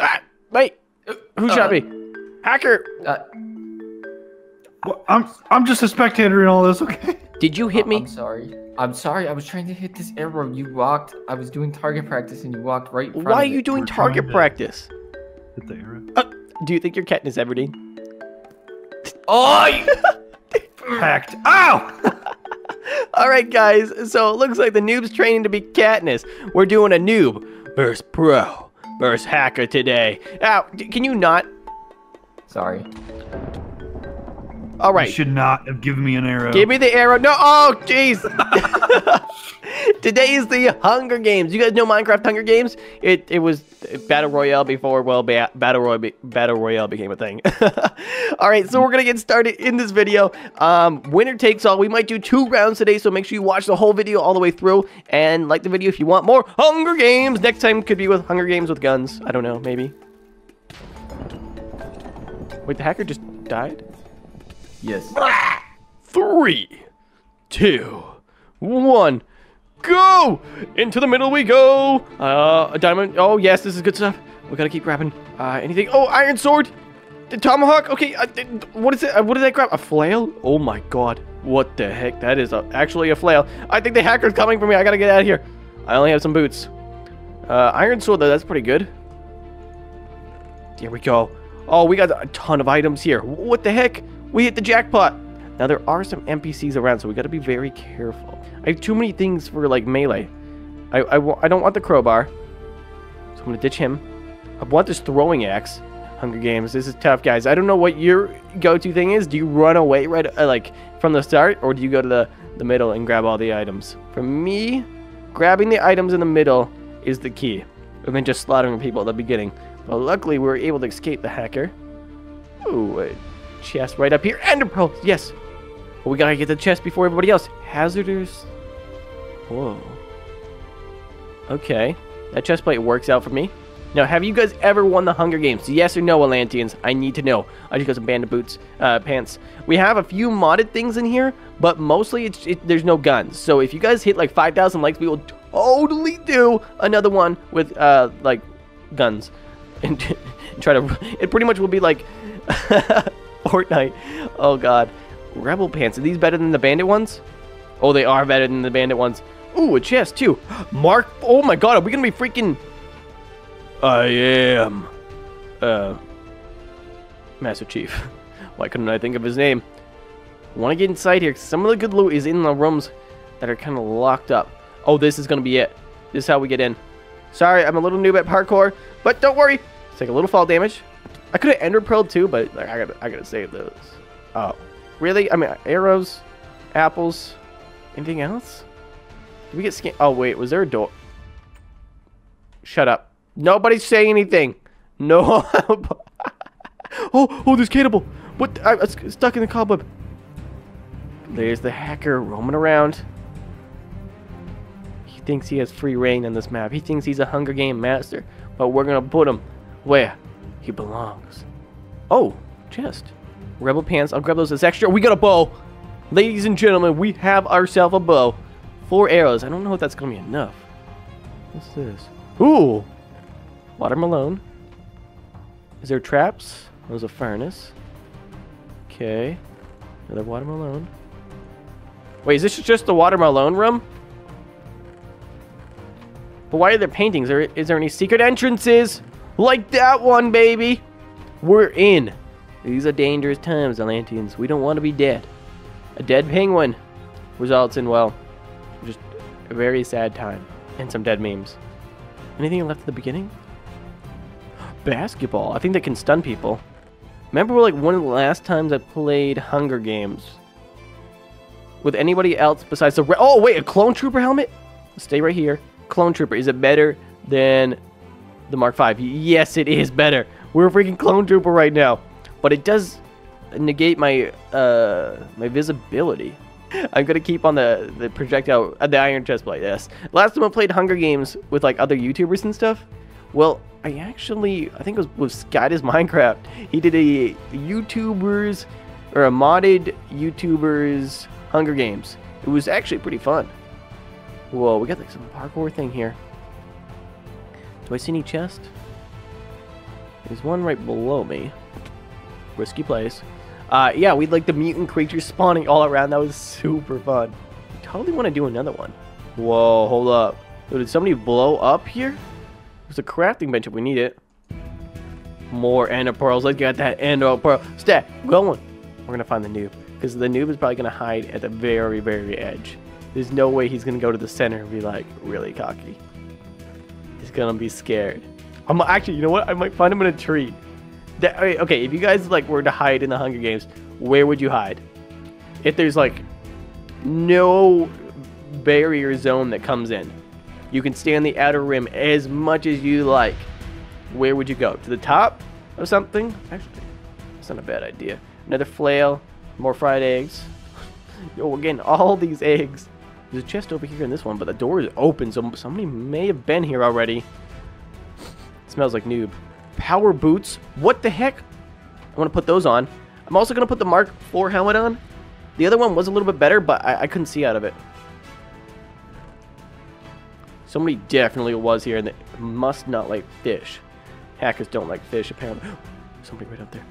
ah, wait, who shot me? Hacker! Uh, Well, I'm I'm just a spectator in all this, okay? Did you hit me? I'm sorry. I'm sorry. I was trying to hit this arrow. You walked. I was doing target practice, and you walked right in front Why are you it. doing We're target practice? Hit the arrow. Do you think you're Katniss Everdeen? Oh! you- Hacked. Ow! All right, guys. So it looks like the noob's training to be Katniss. We're doing a noob versus pro versus hacker today. Now, d- can you not? sorry. All You should not have given me an arrow. Give me the arrow. No. Oh, jeez. Today is the Hunger Games. You guys know Minecraft Hunger Games? It it was battle royale before well ba- battle royale be- battle royale became a thing. all right, so we're gonna get started in this video. Um, winner takes all. We might do two rounds today, so make sure you watch the whole video all the way through and like the video if you want more Hunger Games. Next time could be with Hunger Games with guns. I don't know, maybe. Wait, the hacker just died. Yes. Three, two, one, go! Into the middle we go! Uh, a diamond. Oh, yes, this is good stuff. We gotta keep grabbing. Uh, anything? Oh, iron sword! The tomahawk? Okay, uh, what is it? Uh, what did I grab? A flail? Oh my god. What the heck? That is a, actually a flail. I think the hacker's coming for me. I gotta get out of here. I only have some boots. Uh, iron sword, though, that's pretty good. Here we go. Oh, we got a ton of items here. What the heck? We hit the jackpot. Now there are some NPCs around, so we got to be very careful. I have too many things for like melee. I I, I don't want the crowbar, so I'm gonna ditch him. I want this throwing axe. Hunger Games. This is tough, guys. I don't know what your go-to thing is. Do you run away right uh, like from the start, or do you go to the the middle and grab all the items? For me, grabbing the items in the middle is the key, and then just slaughtering people at the beginning. But luckily, we were able to escape the hacker. Ooh, a chest right up here. Ender pearl, yes. But we gotta get the chest before everybody else. Hazardous. Whoa. Okay, that chest plate works out for me. Now, have you guys ever won the Hunger Games? Yes or no, Atlanteans? I need to know. I just got some bandit boots, uh, pants. We have a few modded things in here, but mostly it's it, there's no guns. So if you guys hit like 5,000 likes, we will totally do another one with uh like guns, and try to. It pretty much will be like Fortnite. Oh God, Rebel pants. Are these better than the bandit ones? Oh, they are better than the bandit ones. Ooh, a chest too. Mark. Oh my God, are we gonna be freaking? I am, uh, Master Chief. Why couldn't I think of his name? Want to get inside here? some of the good loot is in the rooms that are kind of locked up. Oh, this is gonna be it. This is how we get in. Sorry, I'm a little noob at parkour, but don't worry. Take a little fall damage. I could have ender pearled too, but like, I gotta, I gotta save those. Oh, really? I mean, arrows, apples, anything else? Did we get scan? Oh wait, was there a door? Shut up. Nobody say anything. No. oh, oh, there's cannibal. What? I, was stuck in the cobweb. There's the hacker roaming around. He thinks he has free reign on this map. He thinks he's a Hunger Game master. But we're gonna put him where he belongs. Oh, chest. Rebel pants. I'll grab those as extra. We got a bow. Ladies and gentlemen, we have ourselves a bow. Four arrows. I don't know if that's gonna be enough. What's this? Ooh! Watermelon. Is there traps? There's a furnace. Okay. Another watermelon. Wait, is this just the watermelon room? But why are there paintings? Are, is there any secret entrances? Like that one, baby! We're in. These are dangerous times, Atlanteans. We don't want to be dead. A dead penguin results in, well, just a very sad time. And some dead memes. Anything left at the beginning? Basketball. I think that can stun people. Remember, like, one of the last times I played Hunger Games with anybody else besides the. Oh, wait, a clone trooper helmet? Stay right here. Clone trooper. Is it better than the Mark V? Yes, it is better. We're a freaking clone trooper right now. But it does negate my uh my visibility. I'm gonna keep on the the projectile uh, the iron chest plate. Yes. Last time I played Hunger Games with like other YouTubers and stuff. Well, I actually I think it was with Sky does Minecraft. He did a YouTubers or a modded YouTubers Hunger Games. It was actually pretty fun. Whoa, we got like some parkour thing here. Do I see any chest? There's one right below me. Risky place. Uh, yeah, we'd like the mutant creatures spawning all around. That was super fun. Totally want to do another one. Whoa, hold up. Did somebody blow up here? There's a crafting bench if we need it. More ender pearls. Let's get that ender pearl. Stat, going. We're gonna find the noob because the noob is probably gonna hide at the very, very edge. There's no way he's gonna go to the center and be like really cocky. He's gonna be scared. I'm actually, you know what? I might find him in a tree. That, okay, if you guys like were to hide in the Hunger Games, where would you hide? If there's like no barrier zone that comes in, you can stay on the outer rim as much as you like. Where would you go? To the top of something? Actually, that's not a bad idea. Another flail, more fried eggs. Yo, again, all these eggs. There's a chest over here in this one, but the door is open, so somebody may have been here already. smells like noob. Power boots? What the heck? I want to put those on. I'm also going to put the Mark IV helmet on. The other one was a little bit better, but I, I couldn't see out of it. Somebody definitely was here, and they must not like fish. Hackers don't like fish, apparently. Somebody right up there.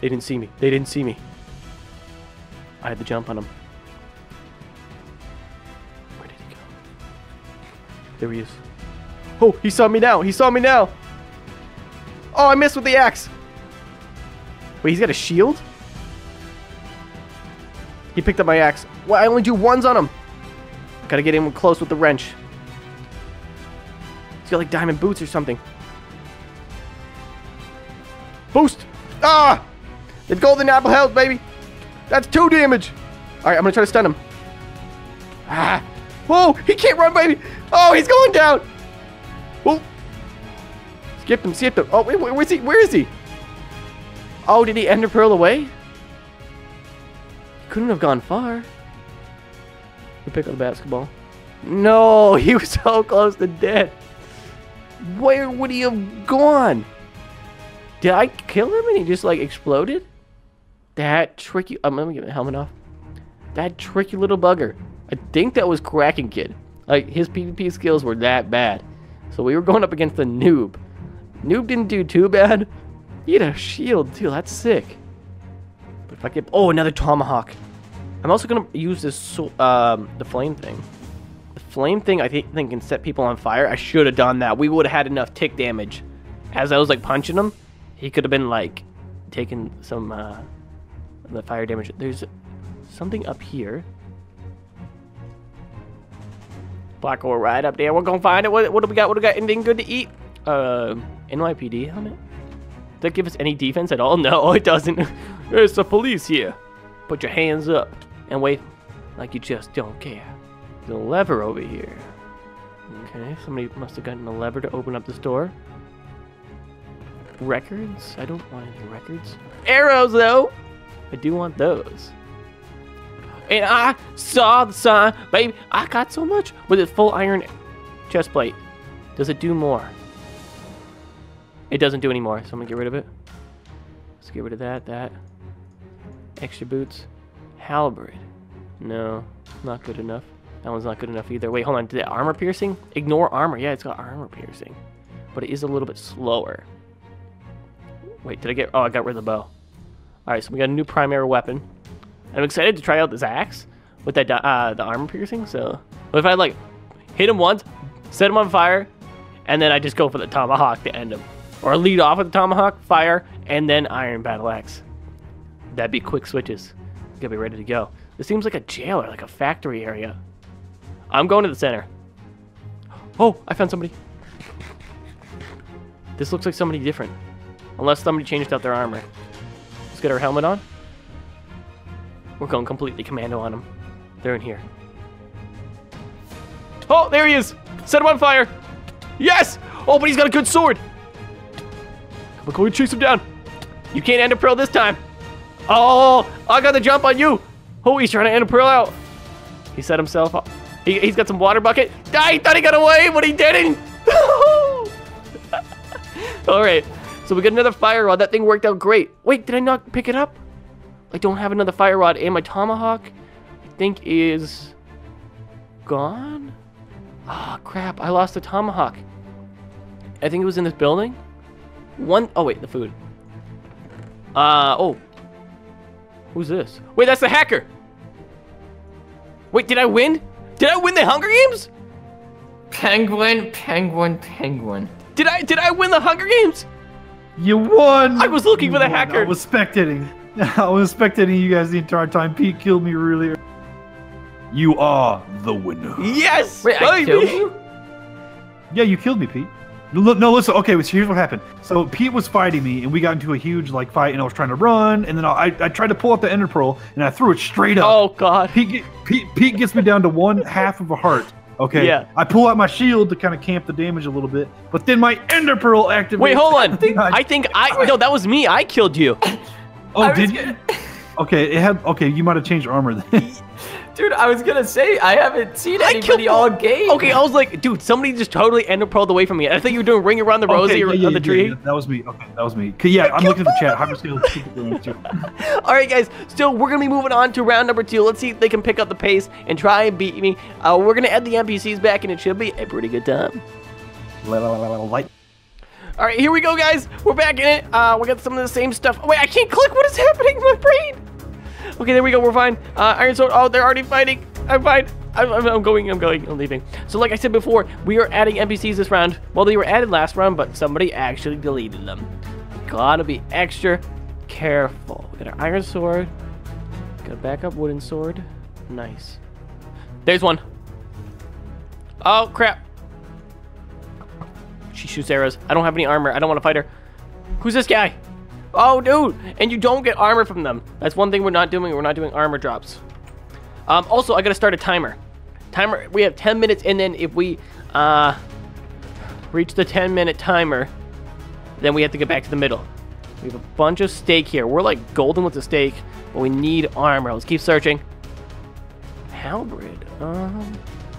They didn't see me. They didn't see me. I had to jump on him. There he is. Oh, he saw me now. He saw me now. Oh, I missed with the axe. Wait, he's got a shield? He picked up my axe. Well, I only do ones on him. Gotta get him close with the wrench. He's got like diamond boots or something. Boost! Ah! The golden apple health, baby! That's two damage! Alright, I'm gonna try to stun him. Ah! Whoa! He can't run, baby! Oh, he's going down! Whoa! Skip him, skip him. Oh, wait, where's he? Where is he? Oh, did he ender pearl away? He couldn't have gone far. We pick up the basketball. No, he was so close to death. Where would he have gone? Did I kill him and he just like exploded? That tricky. I'm gonna get my helmet off. That tricky little bugger. I think that was Kraken Kid. Like his PvP skills were that bad. So we were going up against the noob. Noob didn't do too bad. He had a shield too. That's sick. But if I get oh another tomahawk. I'm also gonna use this um the flame thing. The flame thing I think, think can set people on fire. I should have done that. We would have had enough tick damage. As I was like punching him, he could have been like taking some uh, the fire damage. There's something up here. Black ore right up there. We're gonna find it. What, what do we got? What do we got? Anything good to eat? Uh, NYPD helmet. Does that give us any defense at all? No, it doesn't. There's the police here. Put your hands up and wave like you just don't care. A lever over here. Okay, somebody must have gotten a lever to open up this door. Records? I don't want any records. Arrows, though! I do want those. And I saw the sign, baby. I got so much with a full iron chest plate. Does it do more? It doesn't do any more, so I'm gonna get rid of it. Let's get rid of that, that. Extra boots. Halberd. No, not good enough. That one's not good enough either. Wait, hold on. Did it armor piercing? Ignore armor. Yeah, it's got armor piercing. But it is a little bit slower. Wait, did I get... Oh, I got rid of the bow. Alright, so we got a new primary weapon. I'm excited to try out this axe with that uh, the armor piercing. So, if I like hit him once, set him on fire, and then I just go for the tomahawk to end him, or lead off with the tomahawk, fire, and then iron battle axe. That'd be quick switches. Gotta be ready to go. This seems like a jail or like a factory area. I'm going to the center. Oh, I found somebody. This looks like somebody different. Unless somebody changed out their armor. Let's get our helmet on. We're going completely commando on them. They're in here. Oh, there he is! Set him on fire! Yes! Oh, but he's got a good sword! Come on, go and chase him down. You can't ender pearl this time. Oh, I got the jump on you. Oh, he's trying to ender pearl out. He set himself up. He, he's got some water bucket. He thought he got away, but he didn't. All right. So we got another fire rod. That thing worked out great. Wait, did I not pick it up? I don't have another fire rod. And my tomahawk, I think, is gone. Ah, crap. I lost the tomahawk. I think it was in this building. One oh wait, the food. Uh oh. Who's this? Wait, that's the hacker. Wait, did I win? Did I win the Hunger Games? Penguin, penguin, penguin. Did I did I win the Hunger Games? You won. I was looking You for the won. hacker. I was spectating. I was spectating you guys the entire time. Pete killed me really. early. You are the winner. Yes. Wait, I killed you? Yeah, you killed me, Pete. No, no, listen. Okay, so here's what happened. So Pete was fighting me, and we got into a huge like fight, and I was trying to run, and then I, I tried to pull out the ender pearl, and I threw it straight up. Oh God. Pete, Pete, Pete gets me down to one half of a heart. Okay. Yeah. I pull out my shield to kind of camp the damage a little bit, but then my ender pearl activates. Wait, hold on. I- I think I no, that was me. I killed you. Oh, did you? gonna- Okay, it had. Okay, you might have changed armor then. Dude, I was gonna say I haven't seen I anybody killed- all game. Okay, I was like, dude, somebody just totally ender pearled away from me. I thought you were doing ring around the rosy okay, or yeah, yeah, on the yeah, tree. yeah, that was me. Okay, that was me. Yeah, I'm looking at the chat. Hyperscale super damage too. All right, guys. Still, we're gonna be moving on to round number two. Let's see if they can pick up the pace and try and beat me. Uh, we're gonna add the NPCs back, and it should be a pretty good time. Light. All right, here we go, guys. We're back in it. Uh, we got some of the same stuff. Oh, Wait, I can't click. What is happening? My brain. Okay, there we go. We're fine. Uh, Iron Sword. Oh, they're already fighting. I'm fine. I'm, I'm, going. I'm going. I'm leaving. So, like I said before, we are adding NPCs this round. Well, they were added last round, but somebody actually deleted them. Gotta be extra careful. We got our Iron Sword. Got a backup wooden sword. Nice. There's one. Oh crap. She shoots arrows. I don't have any armor. I don't want to fight her. Who's this guy? Oh, dude. And you don't get armor from them. That's one thing we're not doing. We're not doing armor drops. Um, also, I got to start a timer. Timer. We have 10 minutes, and then if we uh, reach the 10 minute timer, then we have to get back to the middle. We have a bunch of steak here. We're like golden with the steak, but we need armor. Let's keep searching. Halberd. Um,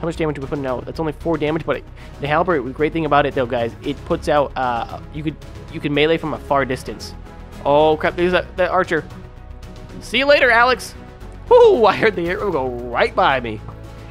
how much damage do we put out? That's only four damage, but it, the halberd. The great thing about it, though, guys, it puts out. Uh, you could you could melee from a far distance. Oh crap! There's that, that archer. See you later, Alex. Whoo! I heard the arrow go right by me.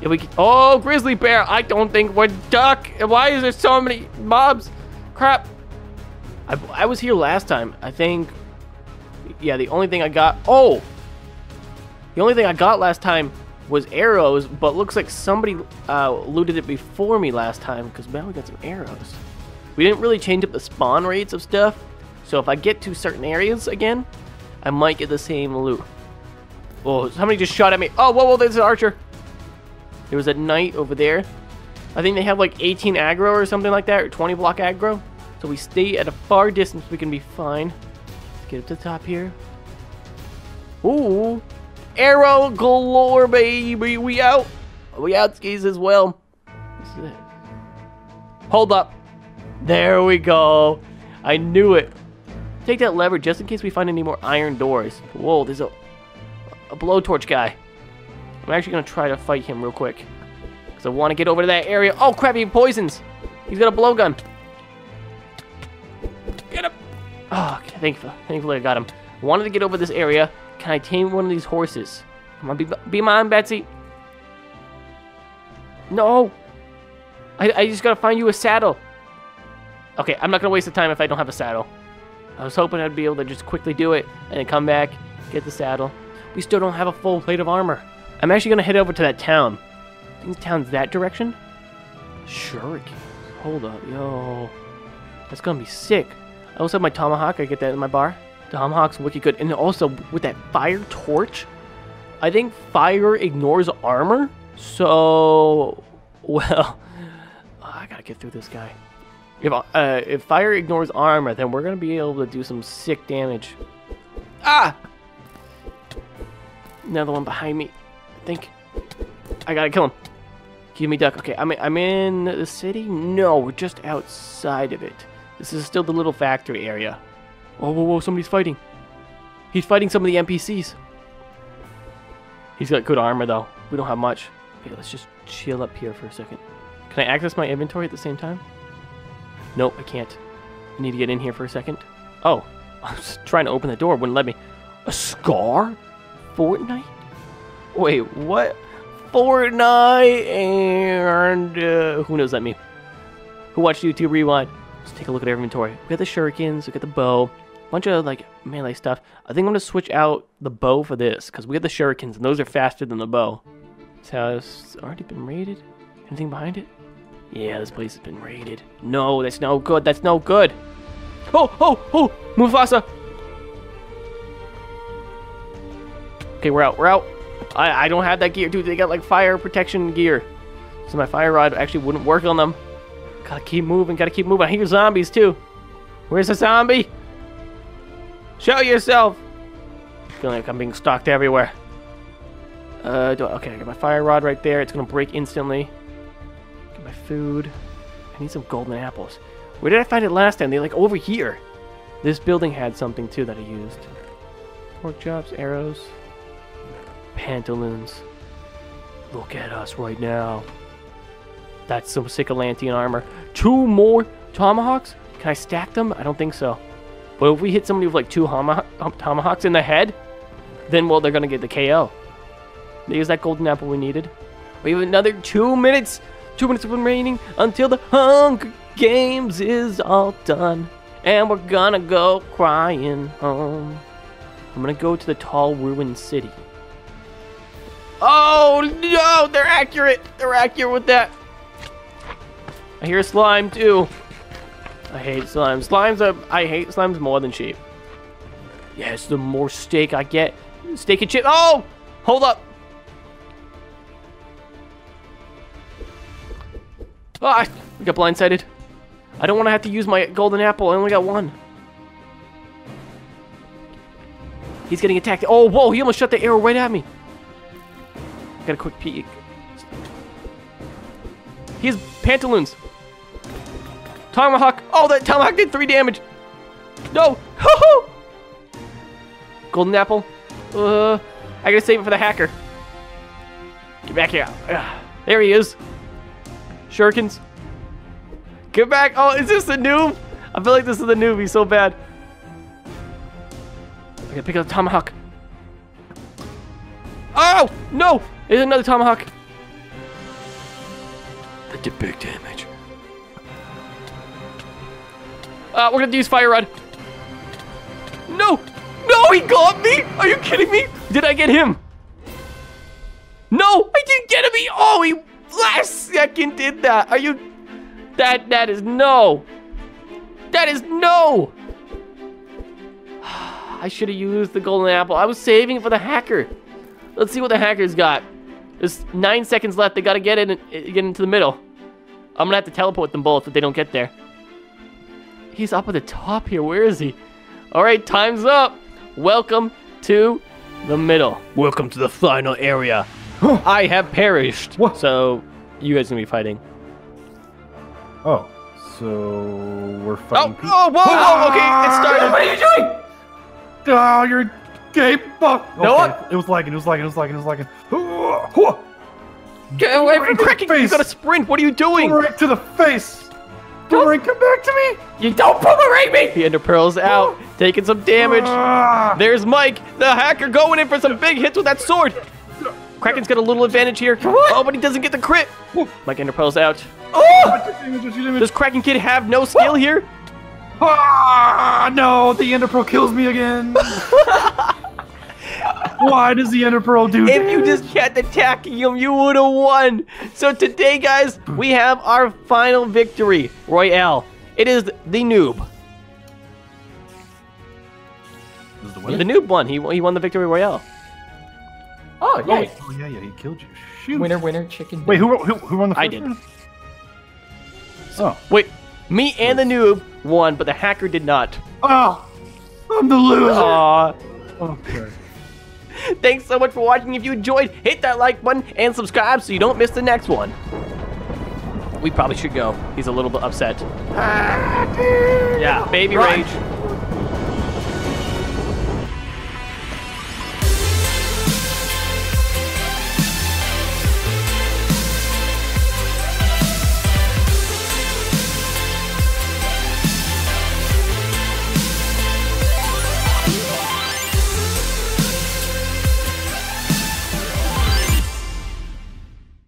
If we, oh, grizzly bear! I don't think we're duck. Why is there so many mobs? Crap! I, I was here last time. I think. Yeah, the only thing I got. Oh, the only thing I got last time was arrows, but looks like somebody uh, looted it before me last time because now we got some arrows. We didn't really change up the spawn rates of stuff, so if I get to certain areas again, I might get the same loot. Oh, somebody just shot at me. Oh, whoa, whoa, there's an archer. There was a knight over there. I think they have like 18 aggro or something like that, or 20 block aggro. So we stay at a far distance, we can be fine. Let's get up to the top here. Ooh, arrow galore, baby. We out. We out skis as well. Hold up. There we go. I knew it. Take that lever just in case we find any more iron doors. Whoa, there's a a blowtorch guy. I'm actually gonna try to fight him real quick. Cause I want to get over to that area. Oh crap, he poisons. He's got a blowgun. Get him. Oh, okay, thankfully, thankfully I got him. Wanted to get over this area. Can I tame one of these horses? Come on, be, be mine, Betsy. No. I, I just gotta find you a saddle. Okay, I'm not gonna waste the time if I don't have a saddle. I was hoping I'd be able to just quickly do it and then come back, get the saddle. We still don't have a full plate of armor. I'm actually gonna head over to that town. I think the town's that direction? Sure. Hold up, yo. That's gonna be sick. I also have my tomahawk. I get that in my bar. Tomahawk's wicked good. And also with that fire torch, I think fire ignores armor. So, well, I gotta get through this guy. If uh, if fire ignores armor, then we're gonna be able to do some sick damage. Ah! Another one behind me. I think I gotta kill him. Give me duck. Okay, I'm I'm in the city. No, we're just outside of it. This is still the little factory area. Whoa, whoa, whoa! Somebody's fighting. He's fighting some of the NPCs. He's got good armor though. We don't have much. Okay, let's just chill up here for a second. Can I access my inventory at the same time? Nope, I can't. I need to get in here for a second. Oh, I was trying to open the door, wouldn't let me. A scar? Fortnite? Wait, what? Fortnite and uh, who knows that mean? Who watched YouTube Rewind? Let's take a look at our inventory. We got the shurikens, we got the bow, bunch of like melee stuff. I think I'm gonna switch out the bow for this because we got the shurikens and those are faster than the bow. So it's already been raided. Anything behind it? Yeah, this place has been raided. No, that's no good. That's no good. Oh, oh, oh, Mufasa. Okay, we're out. We're out. I, I don't have that gear, dude. They got like fire protection gear, so my fire rod actually wouldn't work on them. Gotta keep moving. Gotta keep moving. I hear zombies too. Where's the zombie? Show yourself. Feeling like I'm being stalked everywhere. Uh, do I, okay, I got my fire rod right there. It's gonna break instantly. Get my food. I need some golden apples. Where did I find it last time? They're like over here. This building had something too that I used. Pork chops, arrows, pantaloons. Look at us right now. That's some sick Atlantean armor. Two more tomahawks? Can I stack them? I don't think so. But if we hit somebody with like two tomahawks in the head, then well, they're gonna get the KO. There's that golden apple we needed. We have another two minutes, two minutes remaining until the Hunger Games is all done, and we're gonna go crying home. I'm gonna go to the tall ruined city. Oh no, they're accurate. They're accurate with that. I hear slime too. I hate slimes. Slimes are. I hate slimes more than sheep. Yes, the more steak I get, steak and chip. Oh, hold up. Ah, we got blindsided. I don't want to have to use my golden apple. I only got one. He's getting attacked. Oh, whoa, he almost shot the arrow right at me. Got a quick peek. He has pantaloons. Tomahawk. Oh, that tomahawk did three damage. No. Golden apple. Uh, I gotta save it for the hacker. Get back here. Ugh. There he is. Shurikens. Get back. Oh, is this the noob? I feel like this is the. He's so bad. I gotta pick up the tomahawk. Oh, no. There's another tomahawk. That did big damage. Uh, we're gonna use fire rod. No! No, he got me! Are you kidding me? Did I get him? No, I didn't get him. He, oh, he last second did that. Are you? That that is no. That is no. I should have used the golden apple. I was saving it for the hacker. Let's see what the hacker's got. There's nine seconds left. They gotta get in, get into the middle. I'm gonna have to teleport them both if they don't get there. He's up at the top here. Where is he? All right, time's up. Welcome to the middle. Welcome to the final area. I have perished. What? So you guys gonna be fighting. Oh, so we're Oh, fighting. Pete. oh, whoa, whoa, okay, it ah! started. What are you doing? Oh, you're gay fuck. Okay. No, what? It was lagging. It was lagging. It was lagging. It was lagging. Hoo- hoo- Get away from Right the cracking. You face. gotta sprint. What are you doing? Right to the face. Boomerang, come back to me. You don't boomerang me! The Ender Pearl's out, taking some damage. Ah. There's Mike, the hacker, going in for some big hits with that sword. Kraken's got a little advantage here. Oh, but he doesn't get the crit. Mike Ender Pearl's out. Oh! Does Kraken Kid have no skill here? Ah, no, the Ender Pearl kills me again. Why does the Ender Pearl do If you just kept attacking him, you would have won. So today, guys, we have our final victory, Royale. It is the noob. Is the The noob won. He, he won the victory royale. Oh, oh, yeah. Oh yeah, yeah, he killed you. Shoot. Winner, winner, chicken. Wait, who, who who won the first I did. round? Oh. Wait, me and the noob won, but the hacker did not. Oh, I'm the loser. Aww. Okay. Thanks so much for watching. If you enjoyed, hit that like button and subscribe so you don't miss the next one. We probably should go. He's a little bit upset. Ah, yeah, baby Run. rage.